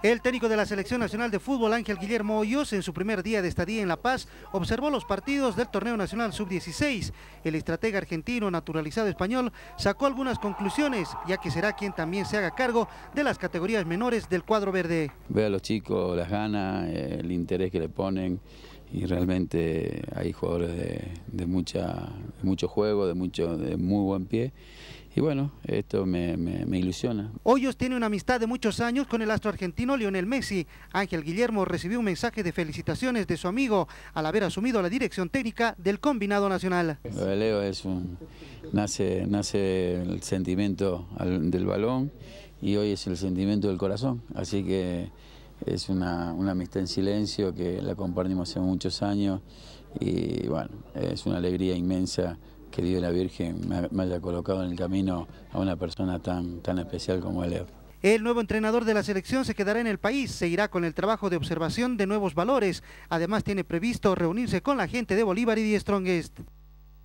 El técnico de la Selección Nacional de Fútbol, Ángel Guillermo Hoyos, en su primer día de estadía en La Paz, observó los partidos del Torneo Nacional Sub-16. El estratega argentino naturalizado español sacó algunas conclusiones, ya que será quien también se haga cargo de las categorías menores del cuadro verde. Ve a los chicos las ganas, el interés que le ponen y realmente hay jugadores de, mucha, mucho juego, de, mucho, de muy buen pie. Y bueno, esto me, ilusiona. Hoyos tiene una amistad de muchos años con el astro argentino Lionel Messi. Ángel Guillermo recibió un mensaje de felicitaciones de su amigo al haber asumido la dirección técnica del combinado nacional. Lo de Leo es un, nace, nace el sentimiento del balón y hoy es el sentimiento del corazón. Así que es una, amistad en silencio que la compartimos hace muchos años y bueno, es una alegría inmensa que Dios la Virgen me, haya colocado en el camino a una persona tan, tan especial como él. El nuevo entrenador de la selección se quedará en el país, seguirá con el trabajo de observación de nuevos valores. Además tiene previsto reunirse con la gente de Bolívar y de Strongest.